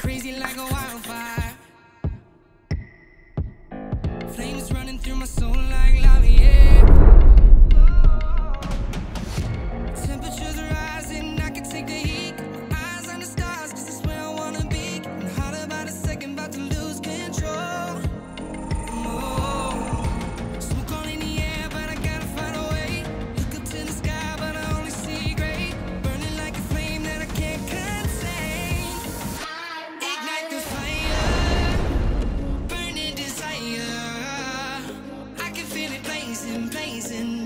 crazy like a wildfire. Flames running through my soul like and blazing.